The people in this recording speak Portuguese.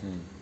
Hum.